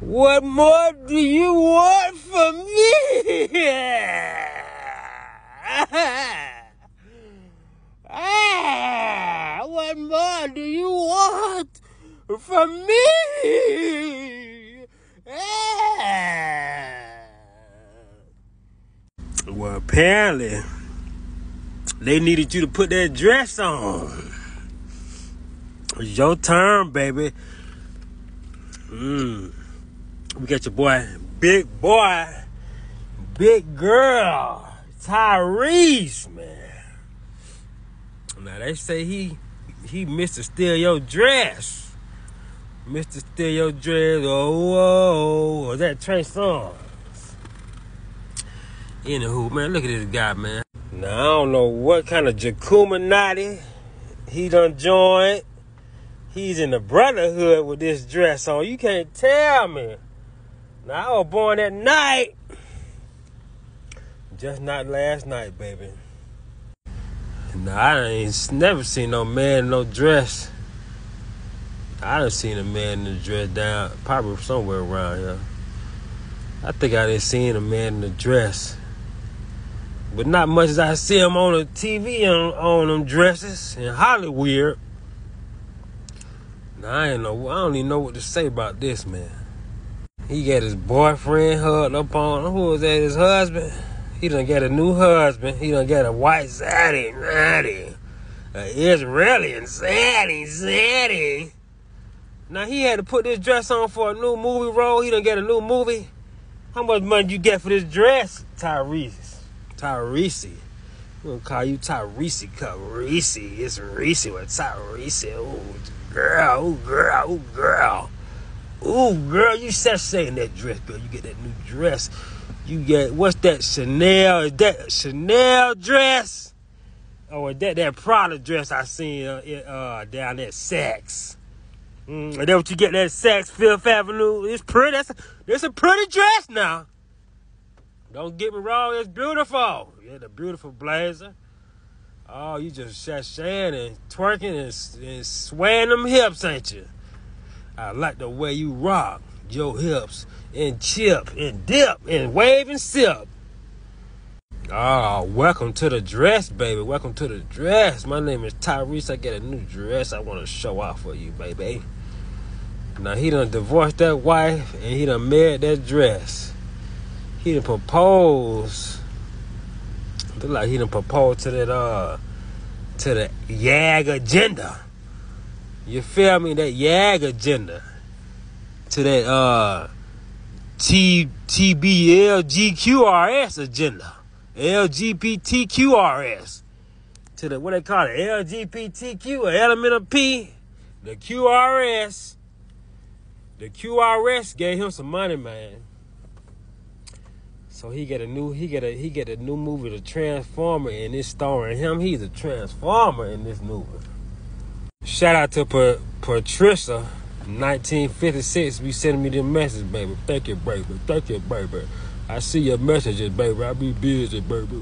What more do you want from me? ah, what more do you want from me? Ah. Well, apparently, they needed you to put that dress on. It's your turn, baby. Mm. We got your boy, big boy, big girl, Tyrese, man. Now they say he he missed to steal your dress. Mr. Steal Your Dress, oh, oh, oh, that Trey Songz. Anywho, man, look at this guy, man. Now, I don't know what kind of Jacuminati he done joined. He's in the brotherhood with this dress on. You can't tell me. Now, I was born at night. Just not last night, baby. Now, I ain't never seen no man in no dress. I done seen a man in a dress down, probably somewhere around here. I think I done seen a man in a dress. But not much as I see him on the TV on, on them dresses in Hollywood. Now, I ain't know, I don't even know what to say about this man. He got his boyfriend hugged up on him. Who was that? His husband? He done got a new husband. He done got a white zaddy, natty. An Israeli zaddy, zaddy. Now he had to put this dress on for a new movie role. He done get a new movie. How much money you get for this dress, Tyrese? Tyrese. We're gonna call you Tyrese, cause It's Reese with Tyrese. Ooh, girl, ooh, girl, ooh, girl. Ooh, girl, you said saying that dress, girl. You get that new dress. You get what's that Chanel? Is that Chanel dress? Or that that Prada dress I seen uh, uh, down at Saks? Mm, and then what you get that Saks Fifth Avenue. It's pretty. That's a, that's a pretty dress now. Don't get me wrong, it's beautiful. Yeah, the beautiful blazer. Oh, you just shashaying and twerking and, and swaying them hips, ain't you? I like the way you rock your hips and chip and dip and wave and sip. Oh, welcome to the dress, baby. Welcome to the dress. My name is Tyrese. I get a new dress I want to show off for you, baby. Now, he done divorced that wife and he done married that dress. He done proposed. Look like he done proposed to that, uh, to the YAG agenda. You feel me? That YAG agenda. To that, uh, T TBLGQRS agenda. LGBTQRS. To the what they call it, LGBTQ, element of P, the QRS. The QRS gave him some money, man. So he get a new he get a he get a new movie, The Transformer, and it's starring him. He's a transformer in this movie. Shout out to pa- Patricia, 1956. Be sending me the message, baby. Thank you, baby. Thank you, baby. I see your messages, baby. I be busy, baby.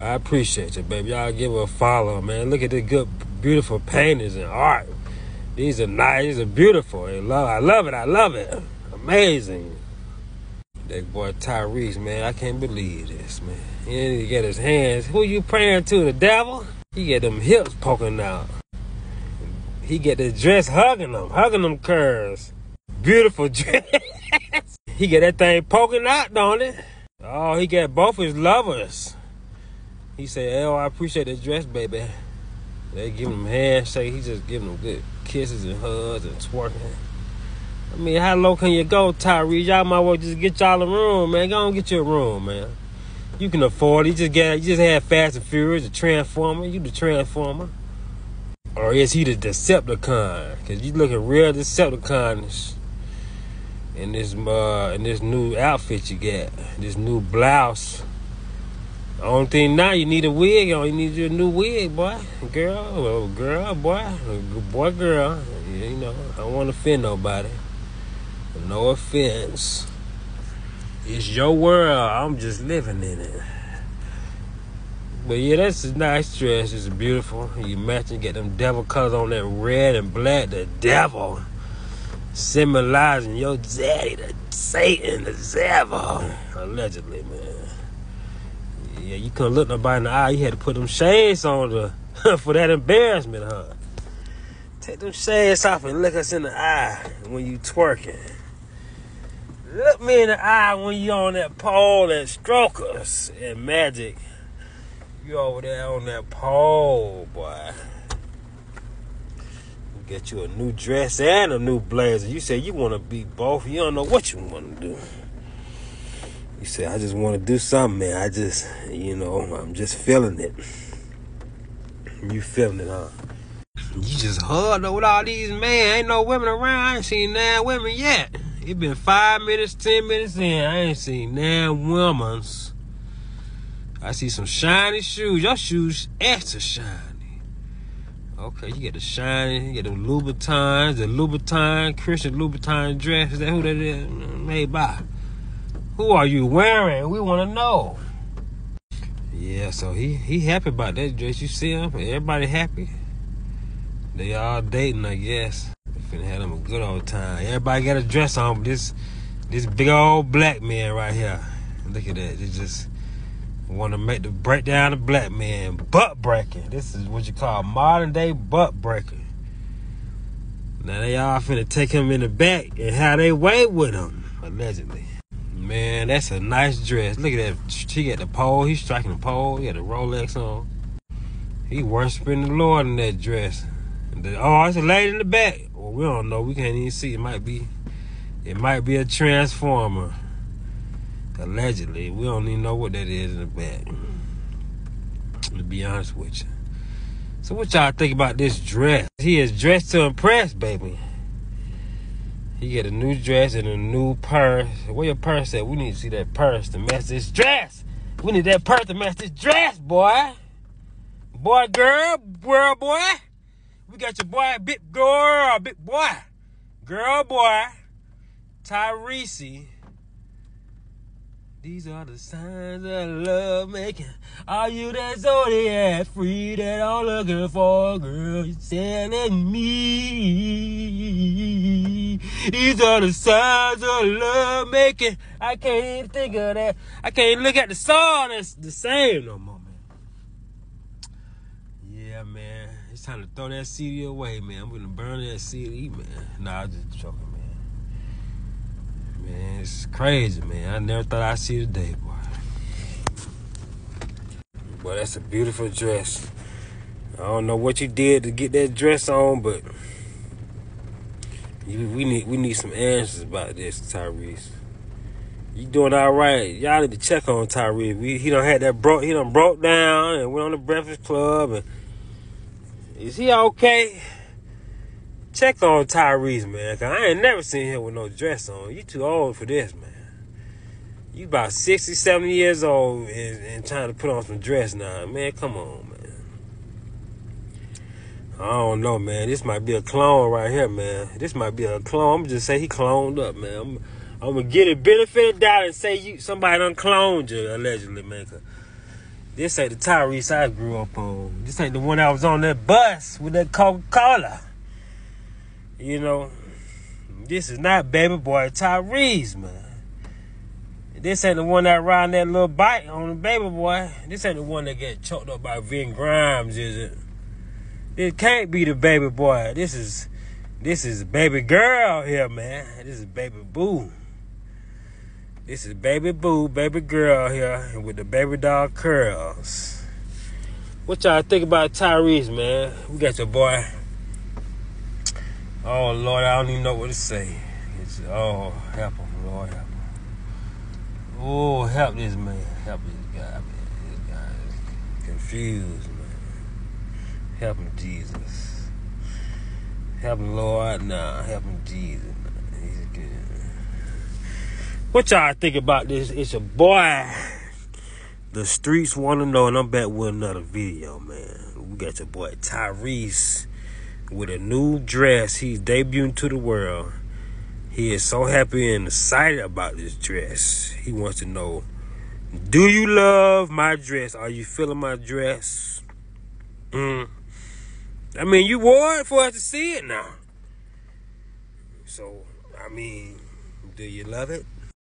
I appreciate you, baby. Y'all give a follow, man. Look at the good, beautiful paintings and art. These are nice. These are beautiful. I love, I love it. I love it. Amazing. That boy Tyrese, man. I can't believe this, man. He didn't get his hands. Who you praying to? The devil? He get them hips poking out. He get the dress hugging them, hugging them curves. Beautiful dress. he get that thing poking out, don't it? Oh, he got both his lovers. He said, "Oh, I appreciate the dress, baby." They give him handshake. He just giving them good kisses and hugs and twerking. I mean, how low can you go, Tyrese? Y'all might well just get y'all a room, man. Go on get you a room, man. You can afford it. You just get, you just had Fast and Furious, the Transformer. You the Transformer. Or is he the Decepticon? Cause you looking real Decepticon in this uh in this new outfit you got, this new blouse. I don't think now you need a wig on. You need your new wig, boy, girl, girl, boy, boy, girl. You know, I don't want to offend nobody. No offense. It's your world. I'm just living in it. But yeah, that's a nice dress. It's beautiful. You match and get them devil colors on that red and black. The devil. symbolizing your daddy, the Satan, the devil, allegedly, man. Yeah, you couldn't look nobody in the eye. You had to put them shades on for that embarrassment, huh? Take them shades off and look us in the eye when you twerking. Look me in the eye when you on that pole and stroke us and magic. You over there on that pole, boy. Get you a new dress and a new blazer. You say you want to be both. You don't know what you want to do. You say, I just want to do something, man. I just, you know, I'm just feeling it. You feeling it, huh? You just hugged with all these men. Ain't no women around. I ain't seen nine women yet. It been five minutes, ten minutes in. I ain't seen nine women's. I see some shiny shoes. Your shoes extra shiny. Okay, you get the shiny, you get the Louboutins, the Louboutin, Christian Louboutin dress. Is that who that is? Mm, Made by. Who are you wearing? We want to know. Yeah, so he he happy about that dress. You see him? Everybody happy. They all dating, I guess. They finna have them a good old time. Everybody got a dress on, but this this big old black man right here. Look at that. They just want to make the break down black man butt breaking. This is what you call modern day butt breaking. Now they all finna take him in the back and how they way with him, allegedly. Man, that's a nice dress. Look at that. She got the pole. He's striking the pole. He got the Rolex on. He worshiping the Lord in that dress. Oh, it's a lady in the back. Well, we don't know. We can't even see. It might be. It might be a transformer. Allegedly, we don't even know what that is in the back. To be honest with you. So what y'all think about this dress? He is dressed to impress, baby. He get a new dress and a new purse. Where your purse at? We need to see that purse to match this dress. We need that purse to match this dress, boy. Boy, girl, girl, boy. We got your boy, big girl, big boy. Girl, boy. Tyrese. These are the signs of love making. Are you that zodiac free that I'm looking for, a girl? You're telling me. These are the signs of love making. I can't even think of that. I can't look at the song that's the same no more, man. Yeah, man. It's time to throw that CD away, man. I'm gonna burn that CD, man. Nah, I'm just joking, man. It's crazy, man. I never thought I'd see the day, boy. Boy, that's a beautiful dress. I don't know what you did to get that dress on, but you, we need we need some answers about this, Tyrese. You doing all right? Y'all need to check on Tyrese. We he don't had that broke he done broke down and went on the Breakfast Club and is he okay? Check on Tyrese, man. Cause I ain't never seen him with no dress on. You too old for this, man. You about 60, 70 years old and, and trying to put on some dress now. Man, come on, man. I don't know, man. This might be a clone right here, man. This might be a clone. I'm just say he cloned up, man. I'm, I'm gonna get a benefit of doubt and say you somebody done cloned you, allegedly, man. This ain't the Tyrese I grew up on. This ain't the one I was on that bus with that Coca-Cola. You know, this is not baby boy Tyrese, man. This ain't the one that ride that little bike on the baby boy. This ain't the one that get choked up by Ving Rhames, is it? It can't be the baby boy. This is this is baby girl here, man. This is baby boo. This is baby boo, baby girl here with the baby doll curls. What y'all think about Tyrese, man? We got your boy Oh Lord, I don't even know what to say. It's, oh, help him, Lord, help him. Oh, help this man, help this guy, man. This guy is confused, man. Help him, Jesus. Help him, Lord. Nah, help him, Jesus. He's good. What y'all think about this? It's a boy. The streets want to know, and I'm back with another video, man. We got your boy Tyrese with a new dress. He's debuting to the world. He is so happy and excited about this dress. He wants to know Do you love my dress? Are you feeling my dress? Mm. I mean, you wore it for us to see it now. So, I mean, do you love it?